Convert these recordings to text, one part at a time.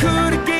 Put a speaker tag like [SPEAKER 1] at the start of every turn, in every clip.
[SPEAKER 1] could have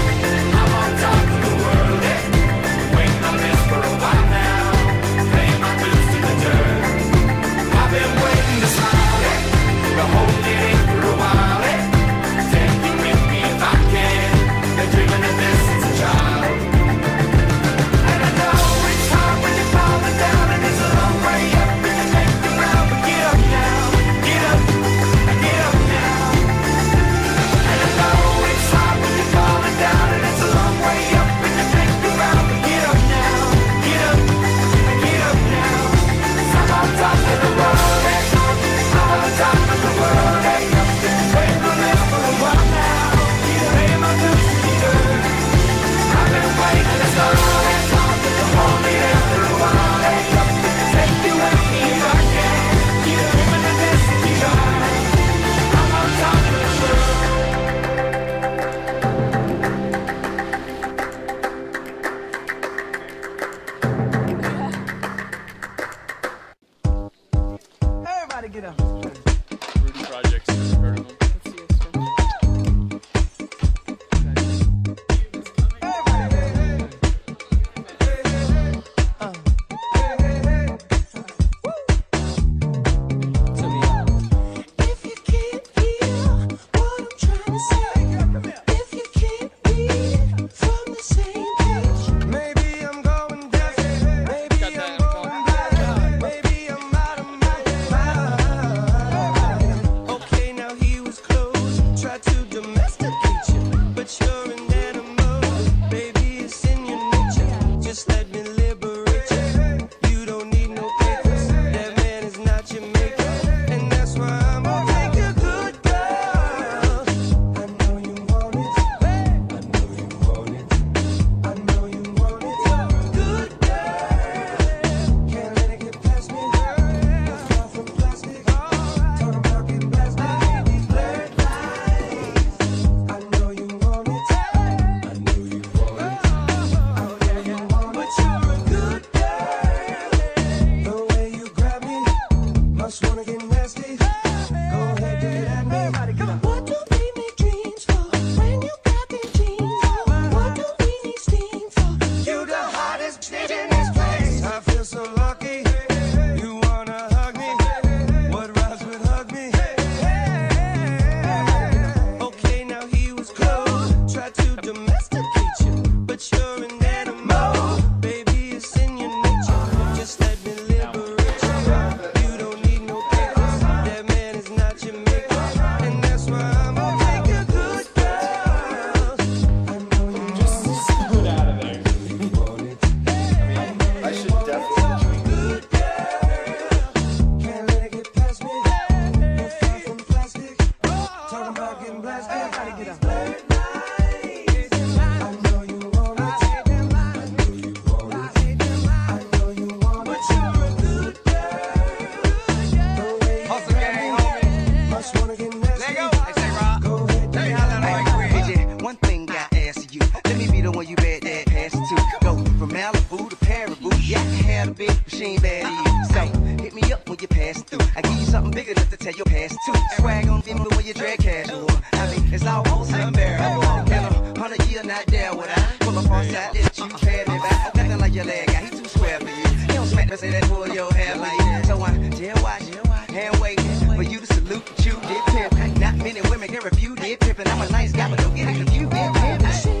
[SPEAKER 2] Pass through. I give you something big enough to tell your past too. Swag on me when you drag casual. I mean, it's almost unbearable. In a hundred year, not there would I pull a false out that you pay me back. Nothing like your leg guy, he too square for you. He don't smack me, say that pull your hair like. So I jail watch, hand waiting for you to salute that you did pimp. Not many women can refute it pimping. I'm a nice guy, but don't get it confused.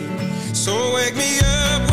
[SPEAKER 1] So wake me up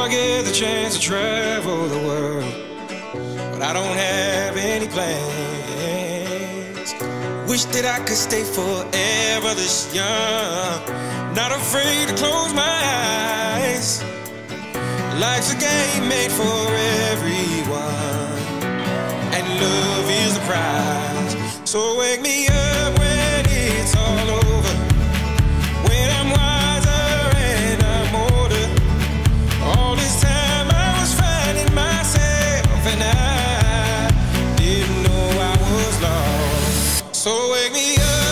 [SPEAKER 1] I get the chance to travel the world, but I don't have any plans. Wish that I could stay forever this young, not afraid to close my eyes. Life's a game made for everyone and love is the prize. So wake me up you.